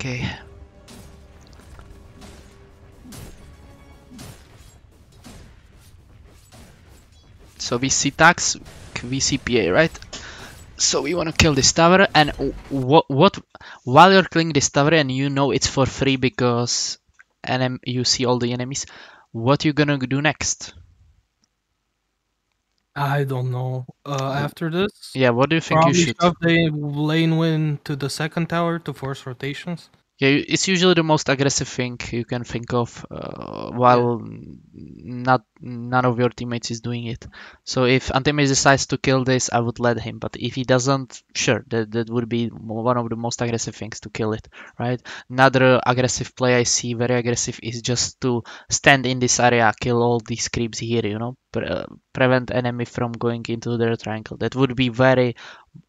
Okay. So see tax, we see PA, right? So we want to kill this tower, and what what while you're killing this tower and you know it's for free because and you see all the enemies, what you gonna do next? I don't know. Uh, after this, Yeah, what do you think you probably should? shove the lane win to the second tower to force rotations. Yeah, it's usually the most aggressive thing you can think of uh, while n- not none of your teammates is doing it. So if anti-mage decides to kill this, I would let him. But if he doesn't, sure, that, that would be one of the most aggressive things to kill it, right? Another aggressive play I see, very aggressive, is just to stand in this area, kill all these creeps here, you know, pre- uh, prevent enemy from going into their triangle. That would be very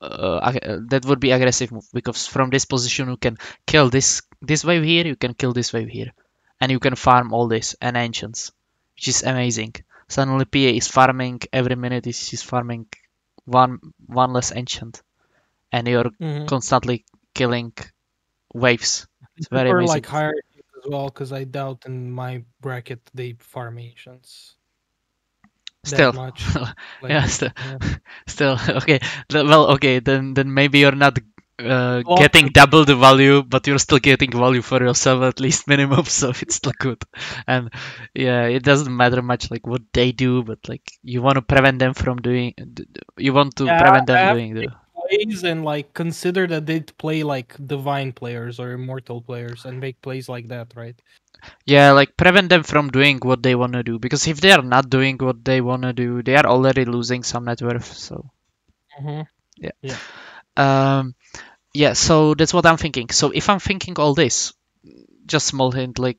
uh, uh, that would be aggressive move because from this position you can kill this this wave here you can kill this wave here and you can farm all this and ancients which is amazing. Suddenly pa is farming every minute. Is she's farming one one less ancient. And you're Mhm. constantly killing waves. It's very prefer, amazing. like higher as well because I doubt in my bracket they farm that still. much. Like, yeah still, yeah. still okay. Well okay then then maybe you're not uh, Well, getting double the value but you're still getting value for yourself at least minimum so it's still good and yeah it doesn't matter much like what they do but like you want to prevent them from doing you want to Yeah, prevent them doing the plays and like consider that they play like divine players or immortal players and make plays like that, right? yeah like prevent them from doing what they want to do because if they are not doing what they want to do they are already losing some net worth so Mm-hmm. um yeah so that's what i'm thinking. So if i'm thinking all this just small hint like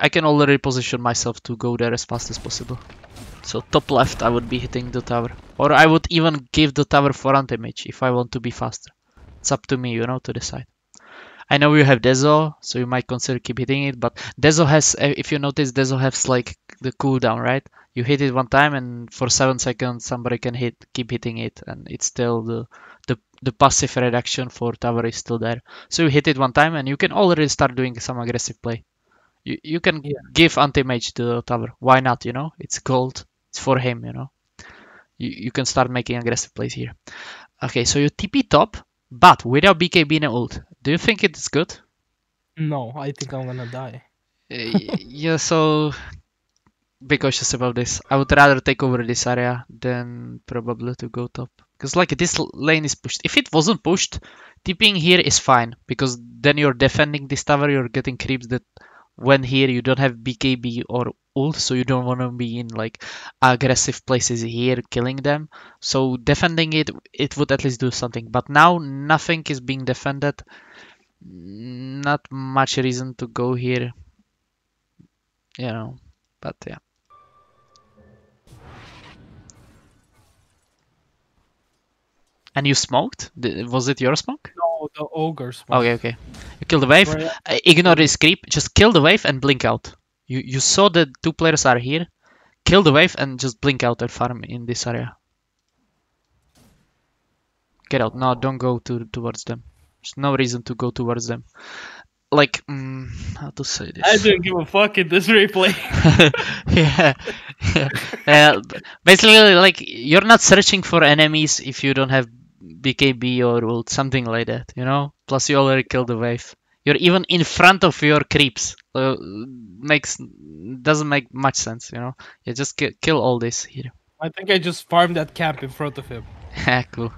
i can already position myself to go there as fast as possible. So top left i would be hitting the tower. Or i would even give the tower for anti-mage if i want to be faster. It's up to me you know to decide. I know you have deso so you might consider keep hitting it but deso has uh, if you notice deso has like the cooldown right? You hit it one time and for seven seconds somebody can hit keep hitting it and it's still the the, passive reduction for tower is still there. So you hit it one time and you can already start doing some aggressive play. You, you can Yeah. give anti-mage the tower. Why not you know? It's gold. It's for him you know? You, you can start making aggressive plays here. Okay so you TP top but without BKB and ult. Do you think it's good? No, I think I'm gonna die. Uh, yeah, so be cautious about this. I would rather take over this area than probably to go top. Because like this lane is pushed. If it wasn't pushed, tipping here is fine. Because then you're defending this tower, you're getting creeps that when here you don't have BKB or ult, so you don't want to be in like aggressive places here killing them. So defending it, it would at least do something. But now nothing is being defended. Not much reason to go here you know but yeah and you smoked? Was it your smoke? No, the ogres. okay okay. You kill the wave. Uh, ignore this creep. Just kill the wave and blink out. You you saw that two players are here. Kill the wave and just blink out and farm in this area. Get out. No don't go to towards them. There's no reason to go towards them. Like mm, how to say this? I didn't give a fuck in this replay. yeah, yeah. Uh, basically, like you're not searching for enemies if you don't have BKB or ult, something like that, you know. Plus, you already killed the wave. You're even in front of your creeps. Uh, makes doesn't make much sense, you know. You just ki- kill all this here. I think I just farmed that camp in front of him. cool.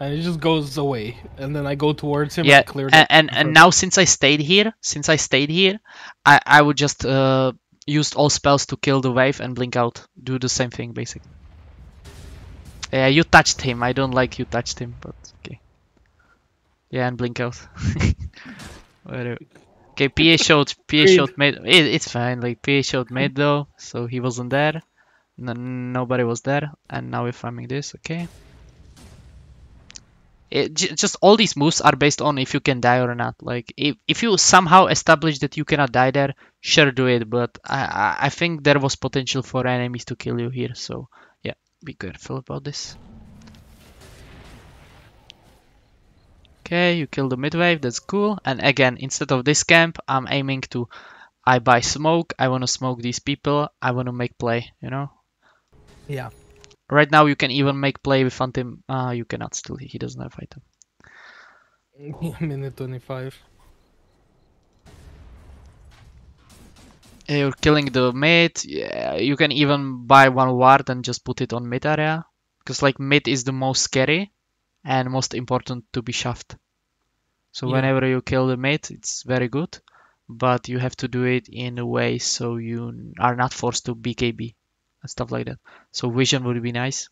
And it just goes away. And then I go towards him yeah and clear and and, and now since i stayed here since i stayed here i i would just uh use all spells to kill the wave and blink out do the same thing basically yeah you touched him. I don't like you touched him but okay. Yeah and blink out. Okay pa showed pa showed made it, it's fine. Like pa showed made though so he wasn't there. Nobody was there and now we're farming this okay. It, j- just all these moves are based on if you can die or not. Like if, if you somehow establish that you cannot die there, sure do it. But I, I I think there was potential for enemies to kill you here. So be careful about this. Okay, you kill the mid wave, that's cool. And again, instead of this camp, I'm aiming to I buy smoke, I wanna smoke these people, I wanna make play, you know? Yeah. Right now you can even make play with Antim. Ah, you cannot still, he doesn't have item. Minute 25. You're killing the mid. Yeah, you can even buy one ward and just put it on mid area. Because like mid is the most scary and most important to be shoved. So Yeah. whenever you kill the mid, it's very good. But you have to do it in a way so you are not forced to BKB and stuff like that. So vision would be nice.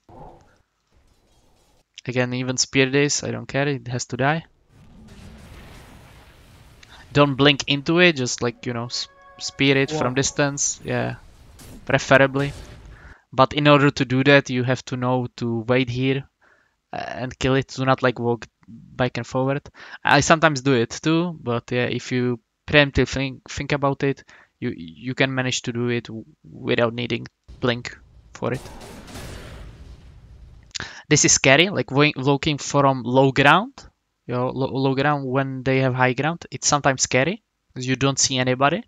Again, even spear this, I don't care, it has to die. Don't blink into it, just like, you know, spear it from distance. Yeah, preferably. But in order to do that, you have to know to wait here uh, and kill it. Do not like walk back and forward. I sometimes do it too, but yeah, if you preemptively think, think about it, you you can manage to do it without needing blink for it. This is scary, like walking from low ground, you know, low, low ground when they have high ground. It's sometimes scary because you don't see anybody.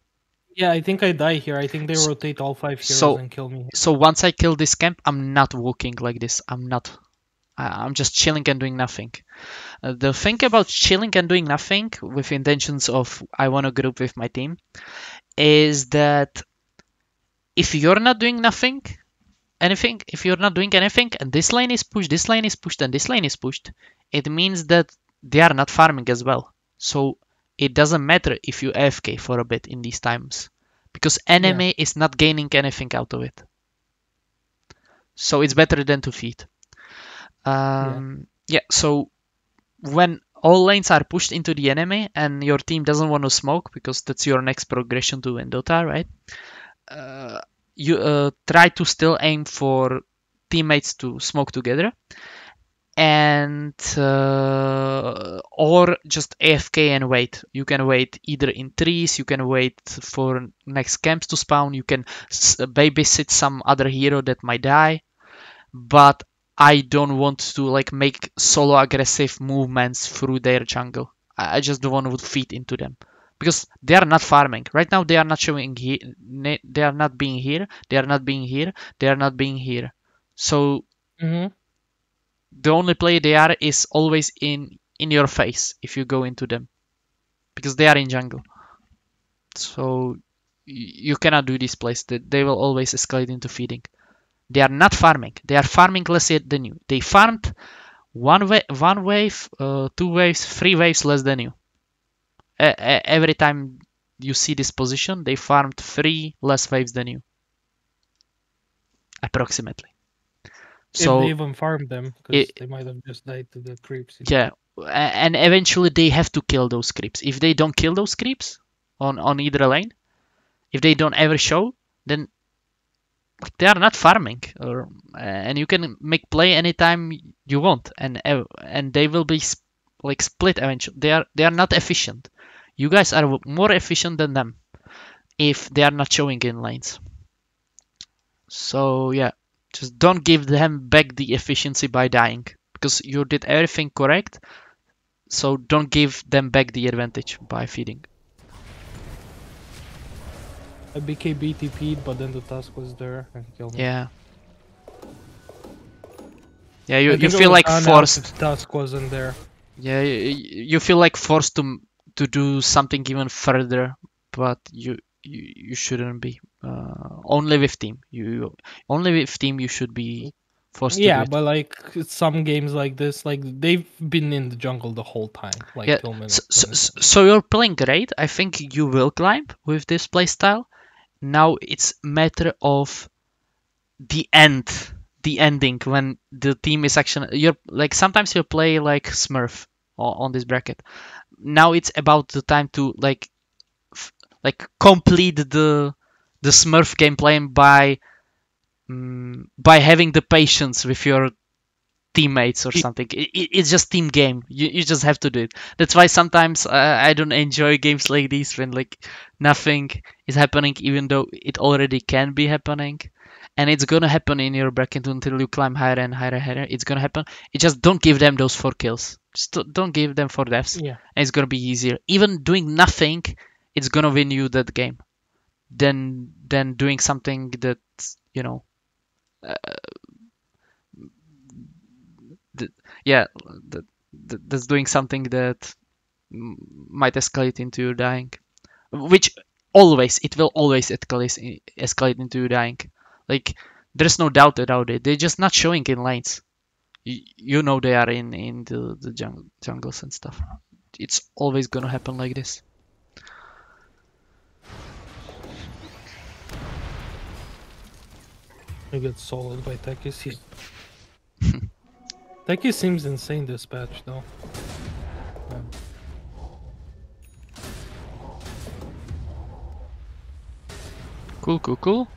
Yeah, I think I die here. I think they rotate all five heroes so- and kill me. So once I kill this camp, I'm not walking like this. I'm not. I- I'm just chilling and doing nothing. Uh, the thing about chilling and doing nothing with intentions of I want to group with my team is that if you're not doing nothing, anything, if you're not doing anything, and this lane is pushed, this lane is pushed, and this lane is pushed, it means that they are not farming as well. So it doesn't matter if you AFK for a bit in these times because enemy is not gaining anything out of it. So it's better than to feed. Um, yeah. So when all lanes are pushed into the enemy and your team doesn't want to smoke because that's your next progression to win Dota, right? Uh, you uh, try to still aim for teammates to smoke together and uh, or just AFK and wait. You can wait either in trees, you can wait for next camps to spawn, you can babysit some other hero that might die, but I don't want to like make solo aggressive movements through their jungle. I just don't want to feed into them because they are not farming right now. They are not showing here. They are not being here. They are not being here. They are not being here. So hmm the only play they are is always in in your face if you go into them. Because they are in jungle. So you cannot do this place. They, will always escalate into feeding. They are not farming. They are farming less than you. They farmed one one wave uh, two waves three waves less than you. Every time you see this position they farmed three less waves than you. Approximately so if they even farmed them, because they might have just died to the creeps. Yeah, and eventually they have to kill those creeps. If they don't kill those creeps on on either lane, if they don't ever show, then like they are not farming, or uh, and you can make play anytime you want, and and they will be sp- like split eventually. They are they are not efficient. You guys are more efficient than them if they are not showing in lanes. So yeah, just don't give them back the efficiency by dying because you did everything correct. So don't give them back the advantage by feeding. I became BTP'd, but then the Tusk was there and killed me. Yeah. Yeah, you, you feel like forced. the Tusk wasn't there. Yeah, you, you feel like forced to to do something even further, but you you, you shouldn't be. Uh, only with team. You only with team you should be forced Yeah, but like some games like this, like they've been in the jungle the whole time. Like Yeah, So, so, so- you're playing great. I think you will climb with this playstyle. Now it's matter of the end, the ending when the team is actually you're like sometimes you play like Smurf on this bracket. Now it's about the time to like f- like complete the the Smurf gameplay by mm, by having the patience with your teammates or something. It, it, it's just team game. You, you just have to do it. That's why sometimes uh, I don't enjoy games like these when like nothing is happening, even though it already can be happening. and it's gonna happen in your bracket until you climb higher and higher and higher. It's gonna happen. It just don't give them those four kills. Just don't- don't give them four deaths, Yeah. and it's gonna be easier. Even doing nothing, it's gonna win you that game. Than than doing something that you know. Uh, yeah, that, that that's doing something that might escalate into you dying, which always it will always escalate escalate into you dying. Like there's no doubt about it. They're just not showing in lanes. You, you know they are in in the the jungles and stuff. It's always gonna happen like this. I get soloed by Techies. He... Techies seems insane this patch though. Cool, cool, cool.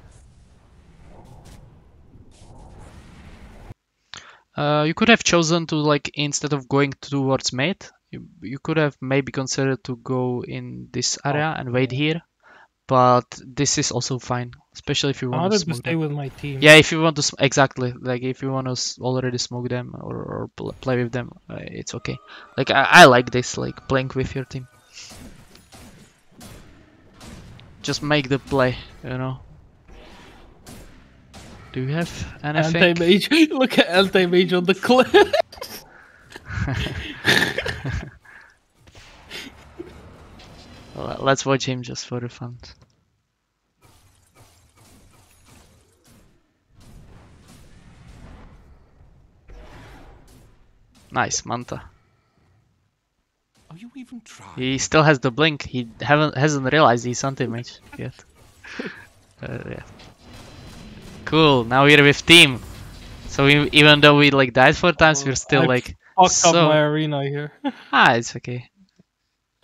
Uh, you could have chosen to like instead of going towards mate, you, you could have maybe considered to go in this area and wait here, but this is also fine, especially if you want to stay them. with my team. Yeah, if you want to exactly like if you want to already smoke them or, or play with them, uh, it's okay. Like I, I like this, like playing with your team. Just make the play, you know. Do you have anything? Anti-mage. Look at anti-mage on the cliff. Let's watch him just for the fun. Nice, Manta. Are you even trying? He still has the blink. He haven't hasn't realized he's anti-mage yet. uh, yeah. Cool. Now we're with team. So we, even though we like died four times, we're still I like Fucked So- up my arena here. ah, it's okay.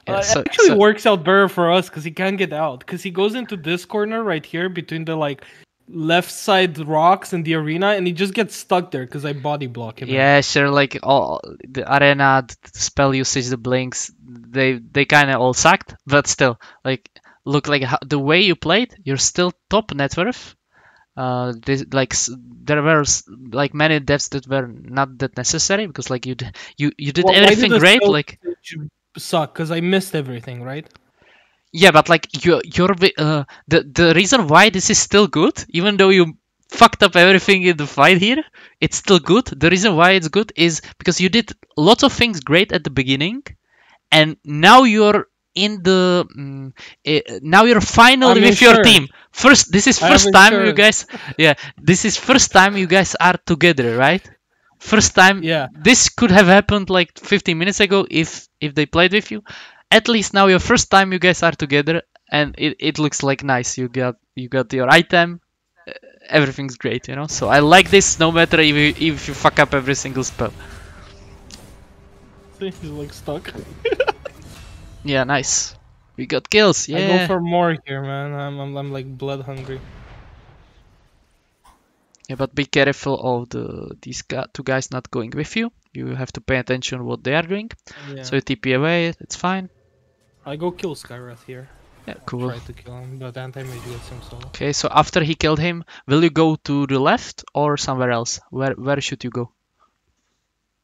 Yeah, Uh, so- it actually so- works out better for us because he can't get out. Because he goes into this corner right here between the like left side rocks in the arena, and he just gets stuck there because I body block him. Yeah, sure. Like all the arena, the spell usage, the blinks, they they kind of all sucked, but still, like look like how, the way you played, you're still top net worth. Uh, this, like there were like many deaths that were not that necessary because like you d- you you did Why- why did everything great. Like suck because I missed everything, right? Yeah, but like you you're uh the the reason why this is still good, even though you fucked up everything in the fight here, it's still good. The reason why it's good is because you did lots of things great at the beginning, and now you're in the eh, now you're finally with your team. First, this is first time you guys, yeah, this is first time you guys are together, right? First time. Yeah. This could have happened like 15 minutes ago if if they played with you. At least now your first time you guys are together, and it, it looks like nice. You got you got your item. uh, Everything's great, you know. So I like this, no matter if you, if you fuck up every single spell. He's like stuck. Yeah, nice. We got kills. yeah I go for more here, man. I'm, I'm, I'm like blood hungry. Yeah, but be careful of the these two guys not going with you. You have to pay attention what they are doing. Yeah. So you TP away, it's fine. I go kill Skywrath here. Yeah, cool. Try to kill him, but anti-mage gets him solo. Okay, so after he killed him, will you go to the left or somewhere else? Where where should you go?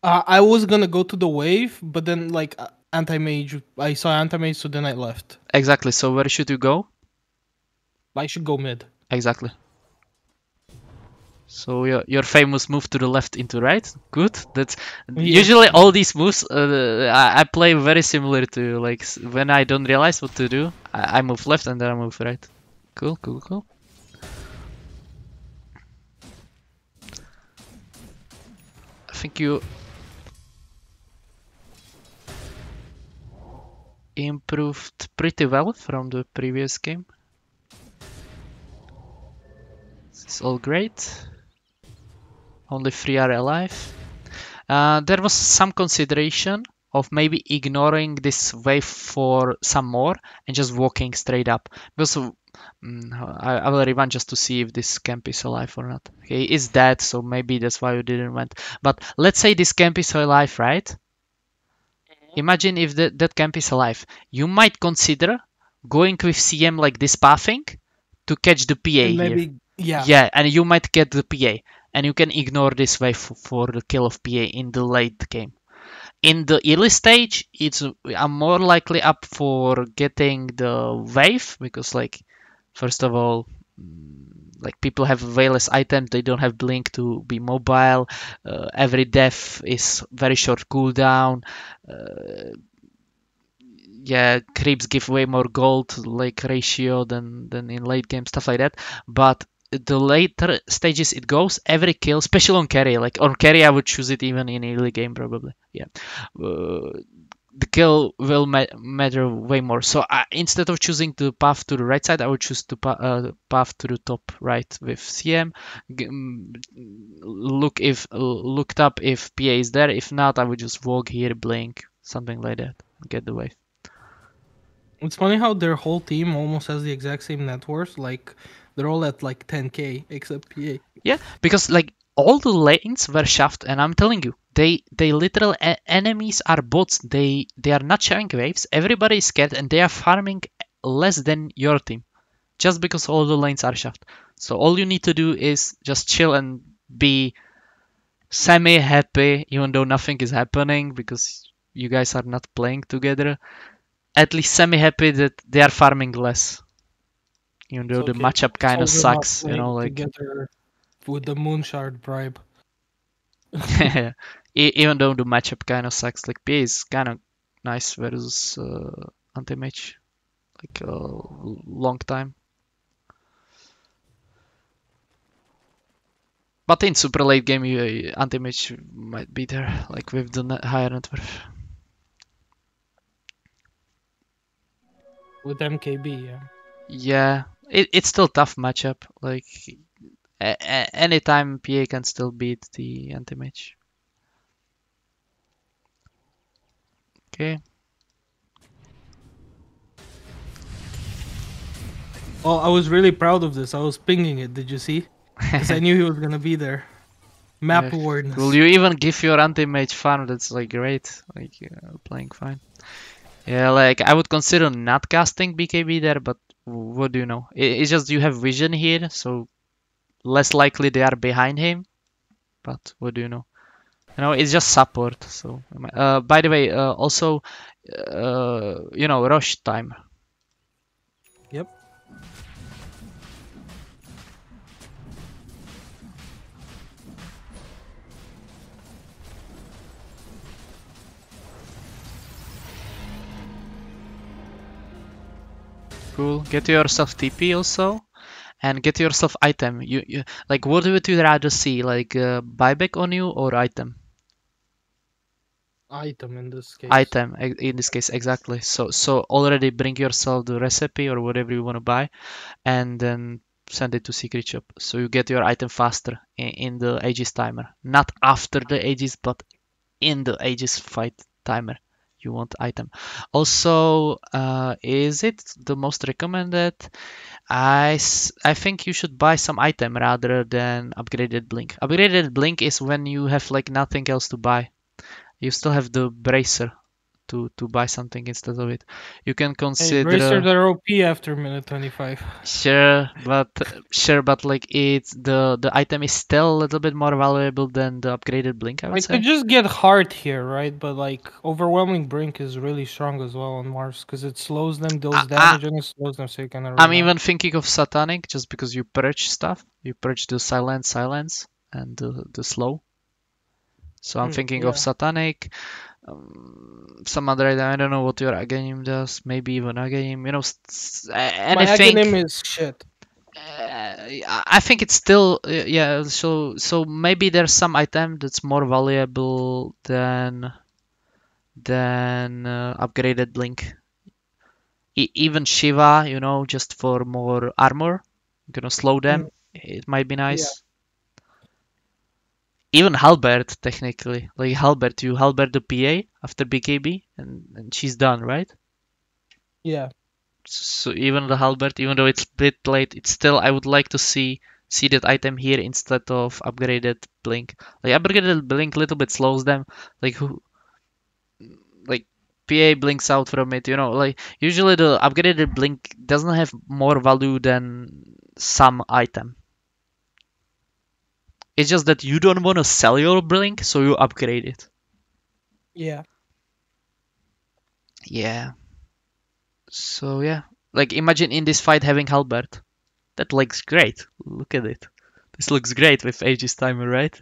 Uh, I was gonna go to the wave, but then like uh, anti-mage, I saw anti-mage, so then I left. Exactly. So where should you go? I should go mid. Exactly. So your your famous move to the left into right. Good. That's Yeah. usually all these moves. Uh, I, I play very similar to you. Like when I don't realize what to do, I, I move left and then I move right. Cool, cool, cool. I think you improved pretty well from the previous game. This is all great. Only three are alive. Uh, there was some consideration of maybe ignoring this wave for some more and just walking straight up. Because mm, I, I will rerun just to see if this camp is alive or not. Okay, it's dead, so maybe that's why you didn't went. But let's say this camp is alive, right? Imagine if the, that camp is alive. You might consider going with CM like this pathing to catch the PA And here. maybe Yeah. Yeah, and you might get the PA, and you can ignore this wave for the kill of PA in the late game. In the early stage, it's I'm more likely up for getting the wave because, like, first of all, mm, like people have veilless items, they don't have blink to be mobile. Uh, every death is very short cooldown. Uh, yeah, creeps give way more gold like ratio than than in late game stuff like that. But the later stages it goes, every kill, especially on carry, like on carry, I would choose it even in early game probably. Yeah, uh, the kill will ma- matter way more. So I, instead of choosing the path to the right side, I would choose the pa- uh, path to the top right with CM. G- mm, look if looked up if PA is there. If not, I would just walk here, blink, something like that, get the wave. It's funny how their whole team almost has the exact same net worth. Like they're all at like 10k except PA. Yeah, because like all the lanes were shaft, and I'm telling you, they they literal enemies are bots. They they are not sharing waves. Everybody is scared, and they are farming less than your team, just because all the lanes are shaft. So all you need to do is just chill and be semi happy, even though nothing is happening because you guys are not playing together. At least semi happy that they are farming less. Even though It's the matchup kind of It's all about sucks, you know, like with the moonshard bribe. Even though the matchup kind of sucks, like PA is kind of nice versus uh, anti-mage, like a l- long time. But in super late game, you, anti-mage might be there, like with the net- higher net worth. With MKB, yeah. Yeah, it, it's still tough matchup. Like a- a- anytime PA can still beat the anti-mage. Okay. Oh, I was really proud of this. I was pinging it. Did you see? Because I knew he was gonna be there. Map Yeah. awareness. Will you even give your anti-mage farm? That's like great. Like uh, playing fine. Yeah, like I would consider not casting BKB there, but what do you know? It's just you have vision here, so less likely they are behind him. But what do you know? You know, it's just support. So, uh, by the way, uh, also, uh, you know, rush time. Yep. Cool. Get yourself TP also, and get yourself item. You, you like what would you rather see, like uh, buyback on you or item? Item in this case. Item in this case exactly. So so already bring yourself the recipe or whatever you want to buy, and then send it to secret shop. So you get your item faster in, in the Aegis timer, not after the Aegis, but in the Aegis fight timer. You want item. Also, uh, is it the most recommended? I, I think you should buy some item rather than upgraded blink. Upgraded blink is when you have like nothing else to buy. You still have the bracer to to buy something instead of it. You can consider Bracer they're OP after minute 25. sure, but sure, but like it's the the item is still a little bit more valuable than the upgraded blink. I would I say. could just get hard here, right? But like overwhelming blink is really strong as well on Mars because it slows them, deals ah. damage, and it slows them so you can. I'm even thinking of satanic just because you purge stuff. You purge the silent silence and the, the slow. So I'm Hmm, thinking of satanic. Um, some other item. I don't know what your Aghanim does. Maybe even Aghanim. You know, s- s- a- My anything. is shit. Uh, I think it's still uh, yeah. So so maybe there's some item that's more valuable than than uh, upgraded blink. E- even Shiva, you know, just for more armor, gonna slow them. It might be nice. Even Halberd, technically, like Halberd, you Halberd the PA after BKB, and, and she's done, right? Yeah. so even the Halberd, even though it's a bit late it's still i would like to see see that item here instead of upgraded blink. Like upgraded blink a little bit slows them. Like who like pa blinks out from it you know? Like usually the upgraded blink doesn't have more value than some item It's just that you don't want to sell your blink, so you upgrade it. Yeah. Yeah. So yeah, like imagine in this fight having Halberd. That looks great. Look at it. This looks great with Aegis Timer, right?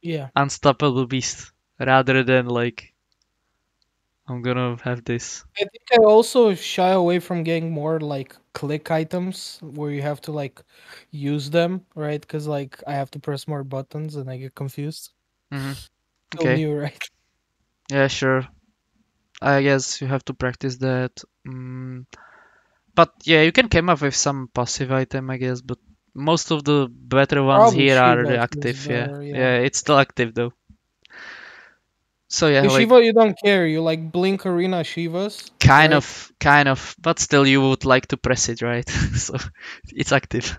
Yeah. Unstoppable beast, rather than like I'm gonna have this. I think I also shy away from getting more like click items where you have to like use them, right? Because like I have to press more buttons and I get confused. hmm So Okay. new, right? Yeah, sure. I guess you have to practice that. Mm. But yeah, you can come up with some passive item, I guess. But most of the better ones Probably here are active. Yeah. yeah. yeah, it's still active though. So yeah, The like Shiva, you don't care. You like Blink Arena Shivas. kind right? of, kind of. But still, you would like to press it, right? so it's active.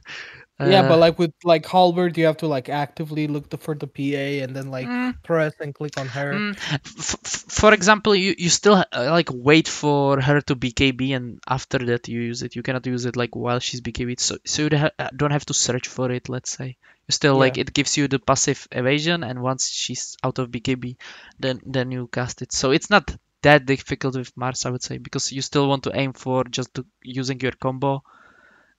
Yeah, Uh, but like with like Halberd, you have to like actively look the, for the PA and then like mm, press and click on her. Mm, f- for example, you, you still uh, like wait for her to BKB and after that you use it. You cannot use it like while she's BKB, so so you uh, don't have to search for it. Let's say you still like Yeah. it gives you the passive evasion, and once she's out of BKB, then then you cast it. So it's not that difficult with Mars, I would say, because you still want to aim for just using your combo,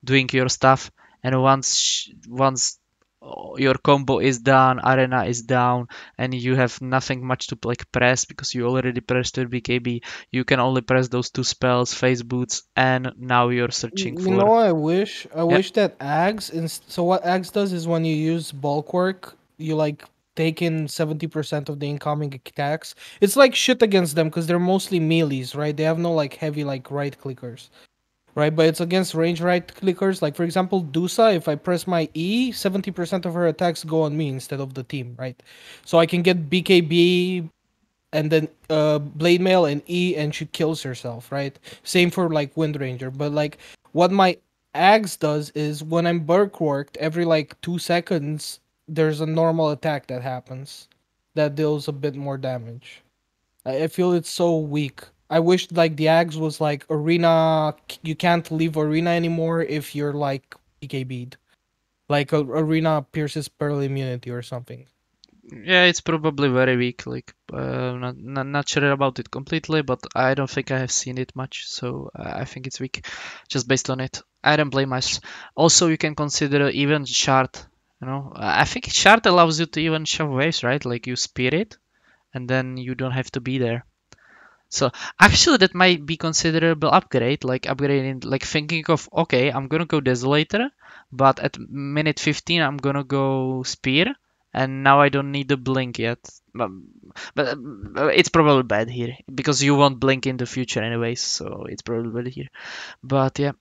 doing your stuff, and once sh- once uh, your combo is done, arena is down, and you have nothing much to like press because you already pressed your BKB. You can only press those two spells, phase boots, and now you're searching You for. know what I wish? I wish that Ags. Ins- so what Ags does is when you use bulwark, you like take in seventy percent of the incoming attacks. It's like shit against them because they're mostly melees, right? They have no like heavy like right clickers, right? But it's against range right clickers. Like for example, Dusa. If I press my E, seventy percent of her attacks go on me instead of the team, right? So I can get BKB and then uh blade mail and E and she kills herself, right? Same for like Wind Ranger. But like what my Ags does is when I'm worked every like two seconds there's a normal attack that happens that deals a bit more damage. I feel it's so weak. I wish like the Ags was like arena you can't leave arena anymore if you're like BKB'd. Like a, arena pierces pearl immunity or something. Yeah, it's probably very weak. Like, uh, not, not not sure about it completely, but I don't think I have seen it much. So uh, I think it's weak, just based on it. I don't blame us. Also, you can consider even shard. You know, I think shard allows you to even shove waves, right? Like you spear it, and then you don't have to be there. So actually, that might be considerable upgrade. Like upgrading, like thinking of okay, I'm gonna go desolator, but at minute 15 I'm gonna go spear and now I don't need the blink yet. But, but it's probably bad here because you won't blink in the future anyways, so it's probably bad here. But yeah,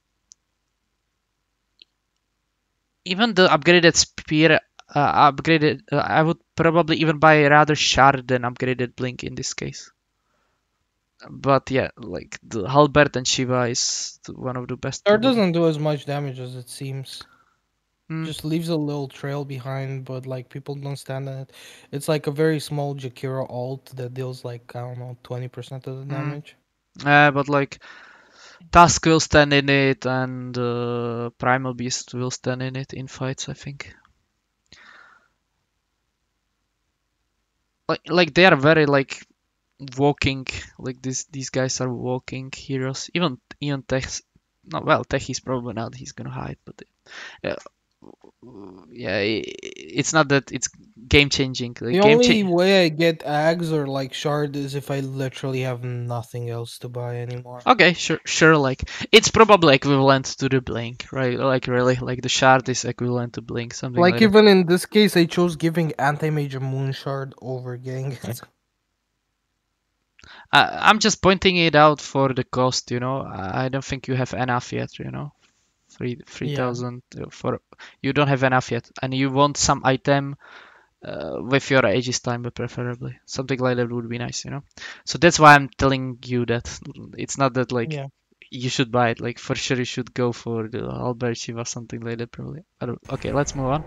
even the upgraded spear, uh, upgraded, uh, I would probably even buy rather shard than upgraded blink in this case. But yeah, like the Halberd and Shiva is one of the best. Star doesn't do as much damage as it seems. Mm. Just leaves a little trail behind, but like people don't stand on it. It's like a very small Jakiro ult that deals like I don't know twenty percent of the Mm. damage. Uh, but like Tusk will stand in it and uh, Primal Beast will stand in it in fights, I think. Like like they are very like walking like this these guys are walking heroes. Even even Tech no well Tech is probably not he's gonna hide but uh, yeah i- it's not that it's game changing like The game only cha- way I get Ags or like Shard is if I literally have nothing else to buy anymore. Okay, sure, sure. Like it's probably equivalent to the blink, right? Like really, like the shard is equivalent to blink, something like, Like that. even in this case, I chose giving anti-major moon shard over getting it. I, I'm just pointing it out for the cost. You know, I don't think you have enough yet. You know, three three Yeah. uh, for you don't have enough yet, and you want some item uh, with your Aegis timer preferably. Something like that would be nice. You know, so that's why I'm telling you that it's not that like. Yeah. You should buy it. Like for sure, you should go for the Halberd Shiva, something like that. Probably. Okay, let's move on.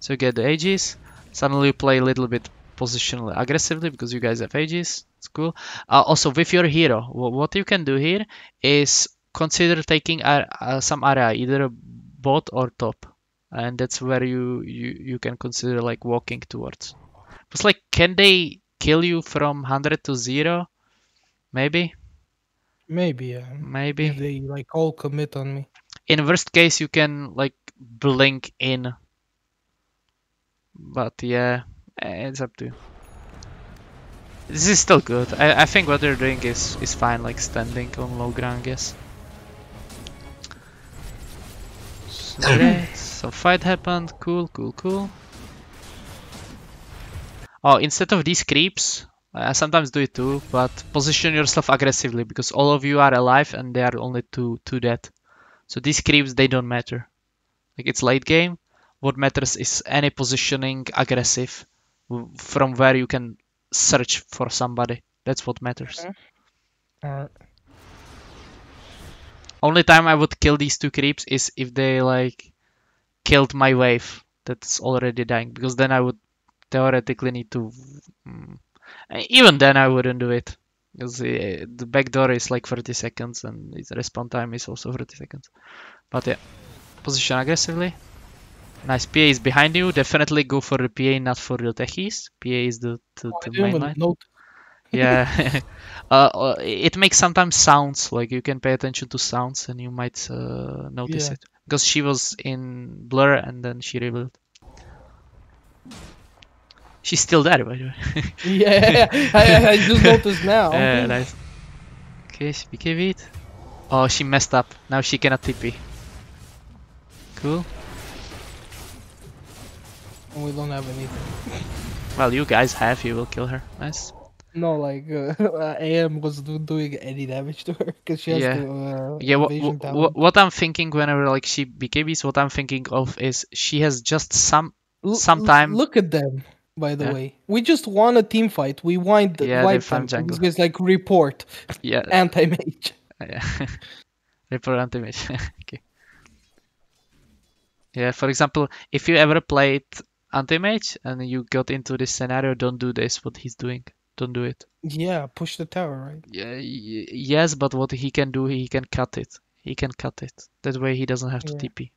So you get the Aegis. Suddenly you play a little bit positionally aggressively because you guys have Aegis. It's cool. Uh, also with your hero, what you can do here is consider taking uh, some area, either bot or top. and that's where you you, you can consider like walking towards. It's like can they kill you from 100 to 0? Maybe, Maybe, yeah. maybe. If they like all commit on me. In worst case you can like blink in. But yeah, eh, it's up to you. This is still good. I, I think what they're doing is, is fine, like standing on low ground, I guess. So, okay, so fight happened. Cool, cool, cool. Oh, instead of these creeps, I sometimes do it too, but position yourself aggressively because all of you are alive and there are only two two dead. So these creeps they don't matter. Like it's late game. What matters is any positioning aggressive from where you can search for somebody. That's what matters. Okay. Alright. Only time I would kill these two creeps is if they like killed my wave that's already dying because then I would theoretically need to mm, even then I wouldn't do it because the, the back door is like 30 seconds and its respawn time is also 30 seconds but yeah position aggressively nice. PA is behind you. Definitely go for the PA not for the techies. PA is the, the, I the main line. note- yeah. Uh, uh, it makes sometimes sounds like you can pay attention to sounds and you might uh, notice Yeah. it. Because she was in blur and then she revealed. She's still there by the way. Yeah, I, I just noticed now. yeah nice. Okay she became it. Oh she messed up. Now she cannot TP cool We don't have anything. well you guys have you will kill her nice No, like uh, AM was do- doing any damage to her because she has Yeah. the uh, yeah what, what, i'm thinking whenever like she BKBs what i'm thinking of is she has just some L- sometime- Look at them, by the Yeah. way. We just won a team fight. We wind Yeah, they wiped farm them. Jungle. guy's like report yeah anti mage. Yeah. Reaper anti-mage. okay. Yeah, for example, if you ever played anti-mage and you got into this scenario, don't do this, what he's doing. Don't do it. Yeah, push the tower, right? Yeah, y- yes, but what he can do, he can cut it. He can cut it. That way he doesn't have to Yeah. TP.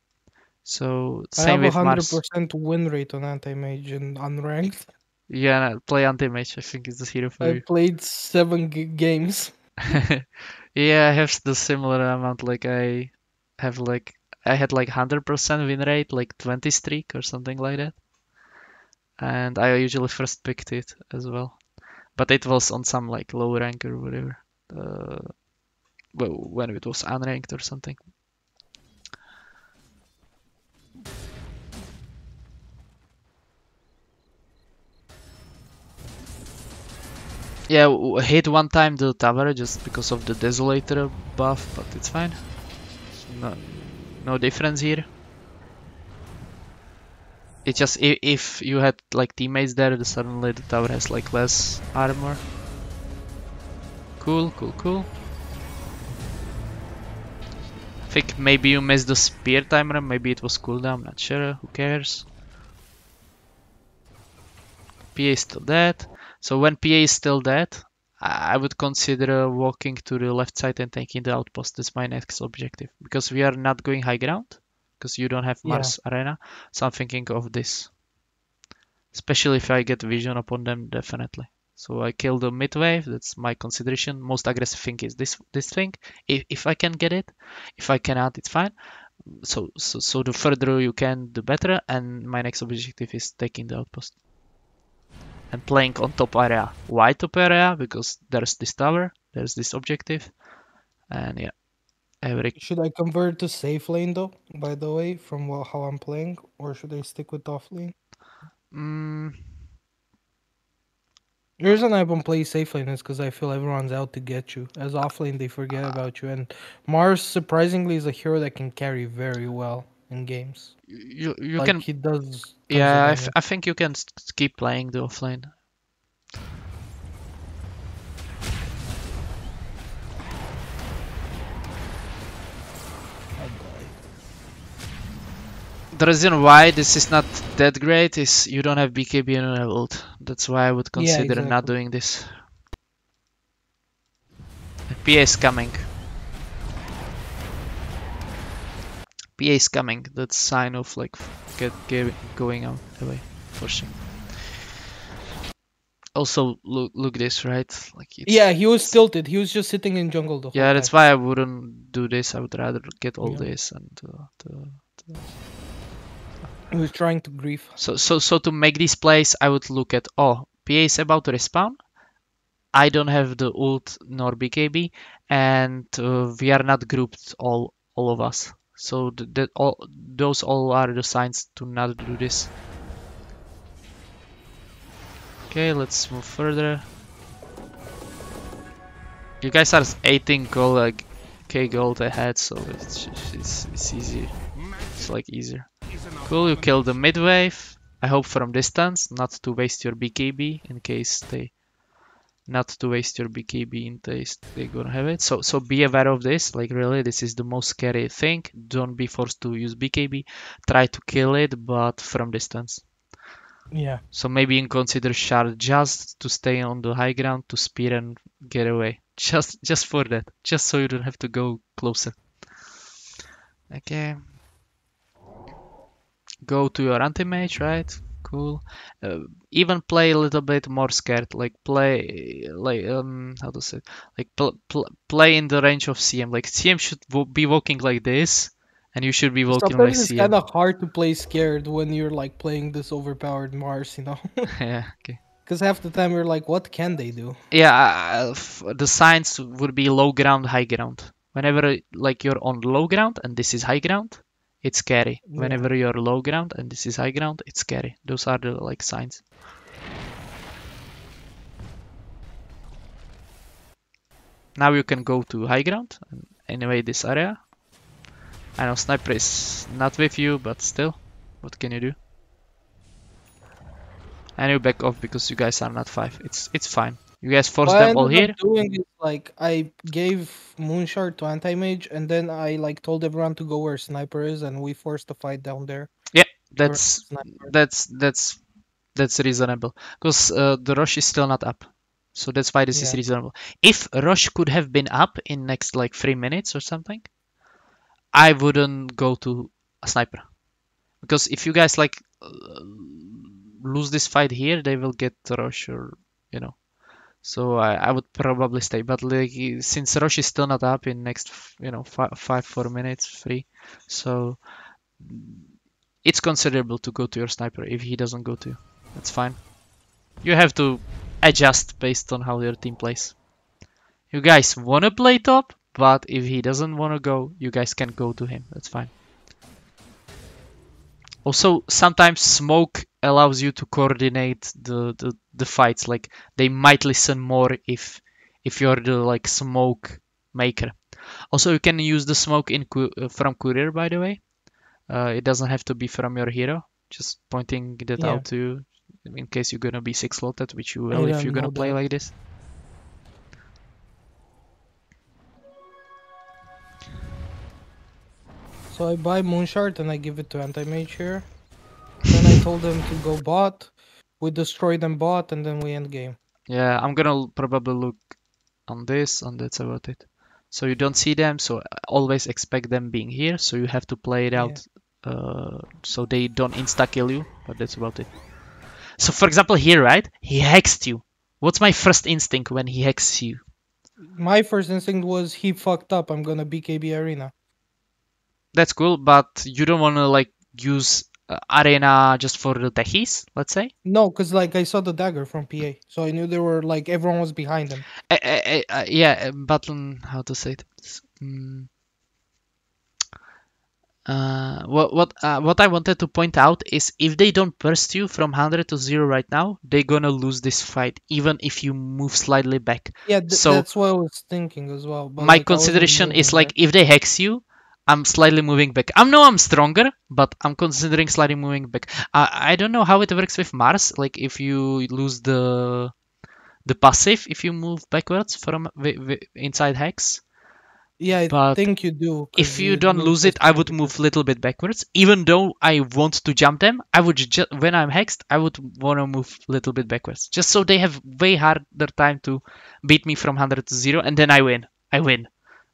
So, same I have hundred percent win rate on anti mage and unranked. Yeah, play anti-mage, I think it's the hero for I you. played seven g- games. yeah, I have the similar amount. Like I have like I had like hundred percent win rate, like twenty streak or something like that. And I usually first picked it as well, but it was on some like low rank or whatever. Uh, well, when it was unranked or something. Yeah, hit one time the tower just because of the desolator buff, but it's fine. No, no difference here. It's just if, you had like teammates there, suddenly the tower has like less armor. Cool, cool, cool. I think maybe you missed the spear timer, maybe it was cooldown, not sure, who cares. PA is still dead. So when PA is still dead, I would consider walking to the left side and taking the outpost. That's my next objective. Because we are not going high ground, because you don't have Yeah. Mars Arena. So I'm thinking of this. Especially if I get vision upon them, definitely. So I kill the mid wave, that's my consideration. Most aggressive thing is this this thing. If, if I can get it, if I cannot, it's fine. So, so so the further you can, the better. And my next objective is taking the outpost and playing on top area. Why top area? Because there's this tower, there's this objective, and yeah, every Should I convert to safe lane though? By the way, from how I'm playing, or should I stick with off lane? mm, The reason I don't play safe lane is because I feel everyone's out to get you. As off lane, they forget about you. And Mars surprisingly is a hero that can carry very well in games. you you like can he does. yeah, I. I think you can keep playing the offlane. The reason why this is not that great is you don't have BKB and you don't ult. That's why I would Yeah, consider not doing this. PA is coming. PA is coming. That's sign of like get, get going out away, pushing. Also, look look this right, like it's, Yeah, he was tilted. He was just sitting in jungle the yeah. That's time. why I wouldn't do this. I would rather get all Yeah. this and uh, to, He was trying to grief. So so so to make this place, I would look at oh PA is about to respawn. I don't have the ult nor BKB, and uh, we are not grouped all all of us. So th- that all those all are the signs to not do this. Okay, let's move further. You guys are 18 gold, like K gold ahead, so it's it's, it's easy. It's like easier. Cool, you kill the mid wave. I hope from distance, not to waste your BKB in case they not to waste your BKB in case they gonna have it. So so be aware of this. Like really, this is the most scary thing. Don't be forced to use BKB. Try to kill it, but from distance. Yeah. So maybe consider shard just to stay on the high ground to spear and get away. Just just for that. Just so you don't have to go closer. Okay. Go to your anti-mage, right? Cool. Uh, even play a little bit more scared. Like play like um how to say like pl- pl- play in the range of CM. Like CM should be walking like this, and you should be walking like Sometimes it's CM. kind of hard to play scared when you're like playing this overpowered Mars, you know? yeah. Okay. Because half the time you're like, what can they do? Yeah, uh, f- the signs would be low ground, high ground. Whenever like you're on low ground and this is high ground, it's scary. Yeah. Whenever you're low ground and this is high ground, it's scary. Those are the like signs. Now you can go to high ground and invade this area. I know sniper is not with you, but still, what can you do? And you back off because you guys are not five. It's it's fine. You guys force What them all here. doing is like I gave Moonshard to anti-mage, and then I like told everyone to go where sniper is, and we forced the fight down there. Yeah, that's that's that's that's reasonable because uh, the Rosh is still not up, so that's why this is reasonable. If Rosh could have been up in next like three minutes or something, I wouldn't go to a sniper because if you guys like uh, lose this fight here, they will get Rosh or you know. So I, I would probably stay, but like since Rosh is still not up in next you know five five four minutes three, so it's considerable to go to your sniper if he doesn't go to you. That's fine. You have to adjust based on how your team plays. You guys wanna play top, but if he doesn't wanna go, you guys can go to him. That's fine. Also, sometimes smoke allows you to coordinate the, the, the fights. Like they might listen more if if you're the like smoke maker. Also, you can use the smoke in uh, from courier, by the way. Uh, it doesn't have to be from your hero. Just pointing that Yeah. out to you in case you're gonna be six slotted, which you I will if you're gonna play that. like this. So I buy Moonshard and I give it to anti-mage here. then I told them to go bot. We destroy them bot, and then we end game. Yeah, I'm gonna probably look on this, and that's about it. So you don't see them, so always expect them being here. So you have to play it Yeah. out, uh, so they don't insta kill you. But that's about it. So for example, here, right? He hexed you. What's my first instinct when he hexes you? My first instinct was he fucked up. I'm gonna BKB arena. That's cool, but you don't wanna like use uh, arena just for the techies, let's say. No, cause like I saw the dagger from PA, so I knew there were like everyone was behind them. Uh, uh, uh, uh, yeah, but um, how to say it? Mm. Uh, what what uh, what I wanted to point out is if they don't burst you from 100 to 0 right now, they're gonna lose this fight even if you move slightly back. Yeah, th- So- that's what I was thinking as well. But My like, consideration is like if they hex you, I'm slightly moving back. I know I'm stronger, but I'm considering slightly moving back. I I don't know how it works with Mars. Like if you lose the the passive, if you move backwards from inside hex. yeah, I but think you do. If you don't lose it, I would move a little bit backwards. Even though I want to jump them, I would just when I'm hexed, I would want to move a little bit backwards, just so they have way harder time to beat me from 100 to 0, and then I win. I win.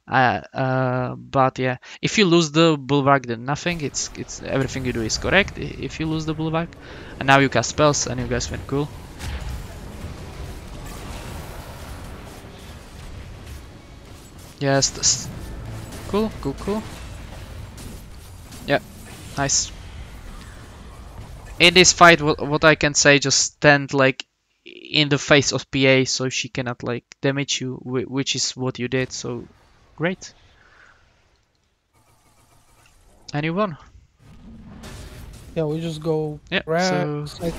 Uh, uh, but yeah, if you lose the bulwark, then nothing. It's it's everything you do is correct. If you lose the bulwark, and now you cast spells and you guys went Cool. Yes. Cool. Cool. Cool. Yeah. Nice. In this fight, what, what I can say, just stand like in the face of PA, so she cannot like damage you, which is what you did. So great. And you won. Yeah, we just go. Yeah. So I-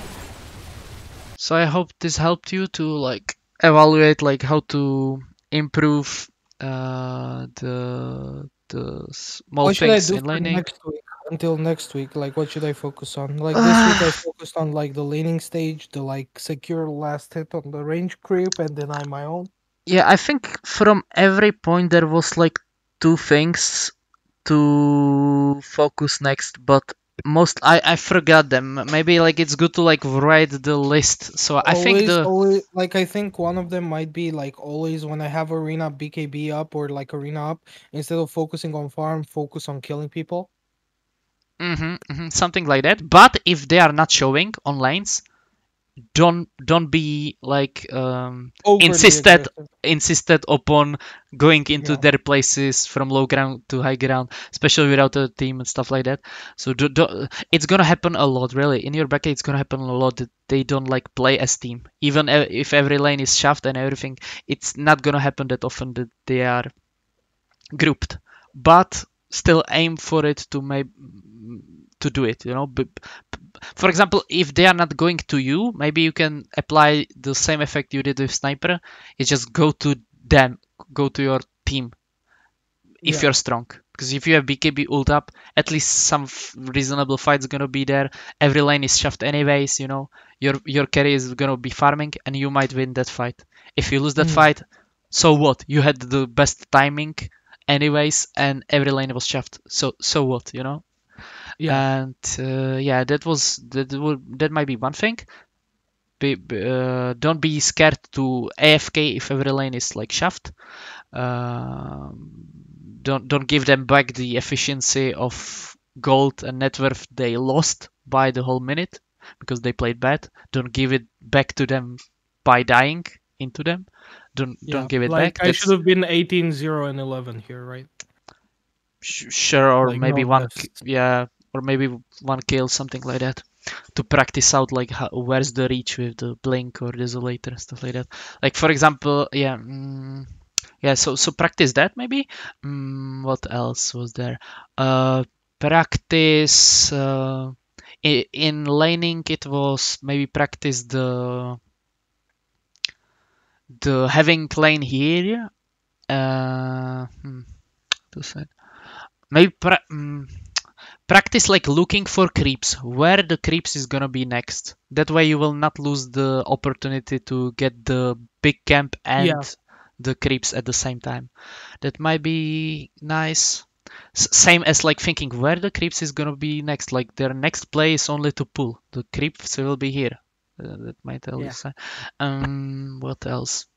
so I hope this helped you to like evaluate like how to improve uh, the the small what things in laning. next week? Until next week, like what should I focus on? Like this week, I focused on like the laning stage, the like secure last hit on the range creep, and then I my own. Yeah, I think from every point there was like two things to focus next, but most I I forgot them. Maybe like it's good to like write the list. So I think the always, like I think one of them might be like always when I have arena BKB up or like arena up, instead of focusing on farm, focus on killing people. hmm hmm something like that. But if they are not showing on lanes, don't don't be like um insisted aggressive. insisted upon going into Yeah. their places from low ground to high ground, especially without a team and stuff like that. So do, do, it's gonna happen a lot, really. In your backend, it's gonna happen a lot that they don't like play as team. Even if every lane is shoved and everything, it's not gonna happen that often that they are grouped. But still aim for it to maybe to do it. You know, for example, if they are not going to you, maybe you can apply the same effect you did with sniper. It's just go to them, go to your team if Yeah. you're strong. Because if you have BKB ult up, at least some reasonable fight's gonna be there. Every lane is shoved anyways, you know. Your your carry is gonna be farming, and you might win that fight. If you lose that Mm. fight, so what? You had the best timing, anyways, and every lane was shoved. So so what? You know. Yeah. And uh, yeah, that was that would that might be one thing. Be, uh, don't be scared to AFK if every lane is like shoved. Um, don't don't give them back the efficiency of gold and net worth they lost by the whole minute because they played bad. Don't give it back to them by dying into them. Don't Yeah, don't give it like back. I That's- should have been 18, 0, and 11 here, right? Sure or Like, maybe no one less. yeah or maybe one kill something like that to practice out like how, where's the reach with the blink or desolator and stuff like that. Like for example yeah mm, yeah so so practice that maybe. Mm, what else was there? Uh practice uh, in, in laning it was maybe practice the the having lane here uh hmm, to say maybe pra- mm, practice like looking for creeps. Where the creeps is gonna be next. That way you will not lose the opportunity to get the big camp and Yeah. the creeps at the same time. That might be nice. S- same as like thinking where the creeps is gonna be next. Like their next play is only to pull. The creeps will be here. Uh, that might tell Yeah. you um what else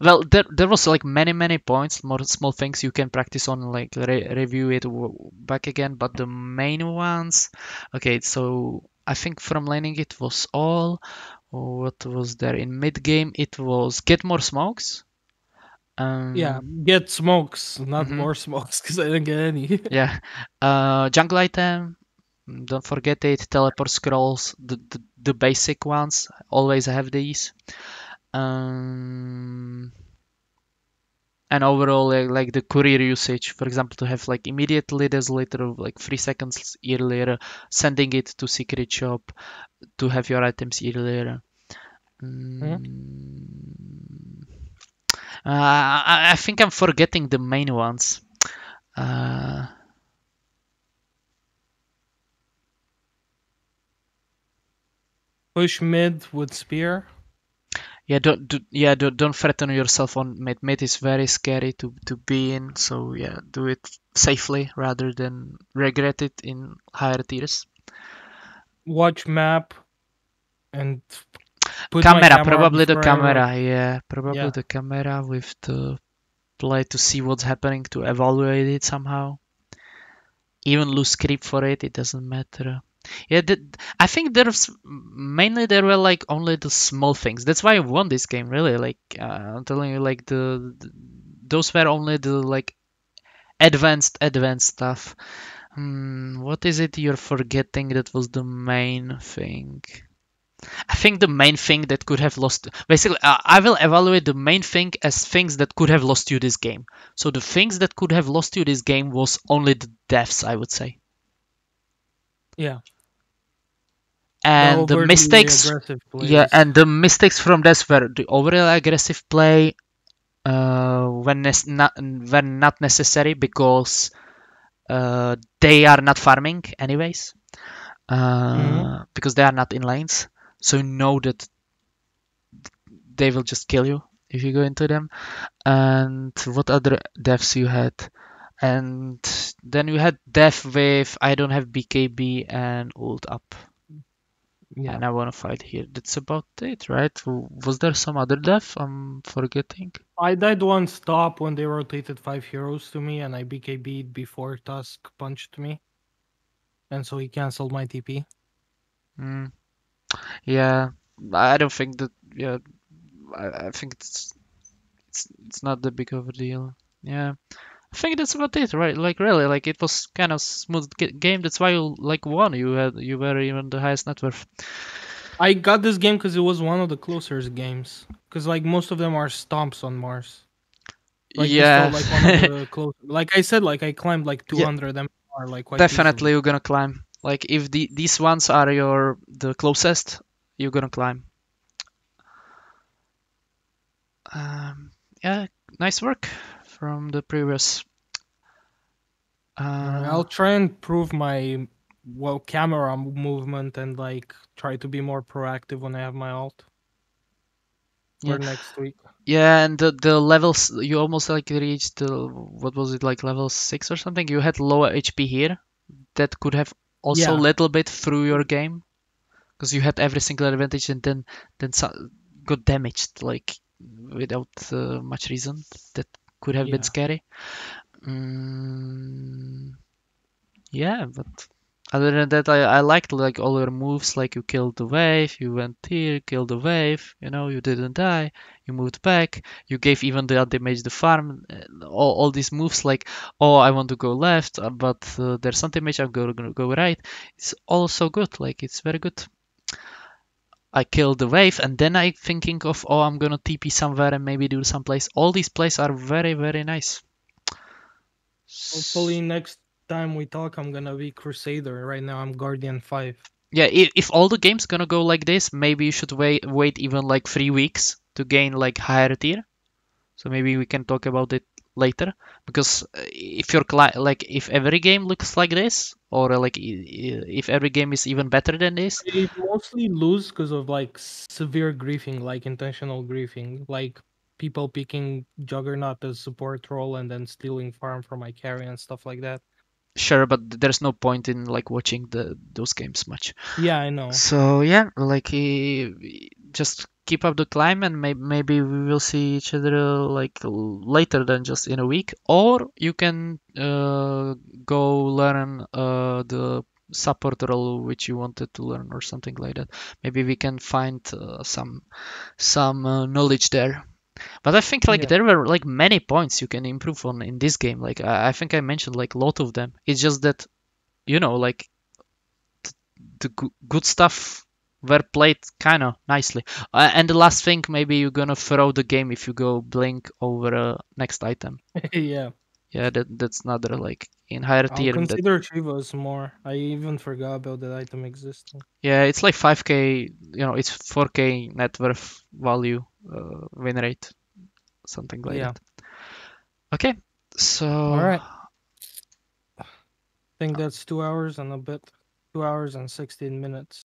well there, there was like many many points more small things you can practice on like re- review it w- back again but the main ones okay so i think from laning it was all what was there in mid game it was get more smokes um, Yeah, get smokes, not Mhm. more smokes, because I didn't get any. yeah uh jungle item don't forget it teleport scrolls the, the, the basic ones always have these um and overall like, like the courier usage for example to have like immediately desolator of like three seconds earlier sending it to secret shop to have your items earlier Mm. Uh, I, I think I'm forgetting the main ones. Uh, Push mid with spear. Yeah, don't do, yeah don't, don't threaten yourself on mid. Mid is very scary to, to be in, so yeah, do it safely rather than regret it in higher tiers. Watch map. And put camera, camera probably the camera, yeah, probably Yeah. the camera with the play to see what's happening to evaluate it somehow. Even lose creep for it, it doesn't matter. Yeah, th- I think there's mainly there were like only the small things. That's why I won this game. Really, like uh, I'm telling you, like the, the those were only the like advanced advanced stuff. Hmm, what is it you're forgetting that was the main thing? I think the main thing that could have lost basically uh, I will evaluate the main thing as things that could have lost you this game. So the things that could have lost you this game was only the deaths, I would say. Yeah. And the mistakes yeah, and the mistakes from this were the overall aggressive play uh, when nes- not were not necessary because uh, they are not farming anyways uh, Mhm. because they are not in lanes. So you know that they will just kill you if you go into them. And what other deaths you had? And then you had death with I don't have BKB and ult up yeah. and I want to fight here. That's about it, right? Was there some other death I'm forgetting? I died one stop when they rotated five heroes to me, and I BKB'd before Tusk punched me, and so he canceled my TP. Mm. Yeah, I don't think that. Yeah, I, I think it's it's it's not that big of a deal. Yeah, I think that's about it, right? Like really, like it was kind of smooth g- game. That's why you like won. You had you were even the highest net worth. I got this game because it was one of the closer games. Because like most of them are stomps on Mars. Like yeah, felt like one of the close. Like I said, like I climbed like Yeah. 200 them are like definitely easily. you're gonna climb. Like if the these ones are your the closest, you're gonna climb. Um, yeah, nice work from the previous. Uh, I'll try and prove my well camera movement and like try to be more proactive when I have my ult Yeah. next week. yeah, and the the levels you almost like reached the what was it like level six or something? You had lower HP here. That could have also Yeah. little bit through your game, because you had every single advantage and then then so, got damaged like without uh, much reason. That could have been Yeah. scary. Mm, yeah, but other than that, I, I liked like all your moves. Like you killed the wave, you went here, killed the wave. You know, you didn't die. You moved back. You gave even the damage the farm. uh, All, all these moves like, oh, I want to go left, uh, but uh, there's something damage. I'm gonna, go right. It's all so good. Like it's very good. I kill the wave, and then I thinking of, oh, I'm gonna TP somewhere and maybe do some place. All these plays are very, very nice. Hopefully next time we talk, I'm gonna be Crusader. Right now I'm Guardian Five. Yeah, if, if all the games gonna go like this, maybe you should wait wait even like three weeks to gain like higher tier. So maybe we can talk about it later because uh, if your cli- like if every game looks like this or like if every game is even better than this, They mostly lose because of like severe griefing, like intentional griefing, like people picking Juggernaut as support role and then stealing farm from my carry and stuff like that. sure, but there's no point in like watching the those games much. Yeah, I know. So yeah, like eh, just keep up the climb, and may- maybe we will see each other uh, like later than just in a week. Or you can uh, go learn uh, the support role which you wanted to learn, or something like that. Maybe we can find uh, some some uh, knowledge there. But I think like Yeah. there were like many points you can improve on in this game. Like I, I think I mentioned like a lot of them. It's just that you know like the goo- good stuff were played kind of nicely. Uh, and the last thing, maybe you're gonna throw the game if you go blink over a next item. yeah. Yeah, that that's another like in higher I'll tier. That, consider Shiva's more. I even forgot about that item existing. yeah, it's like 5k. You know, it's 4k net worth value, uh, win rate, something like Yeah. that. Okay, so Alright. I think that's two hours and a bit. Two hours and 16 minutes.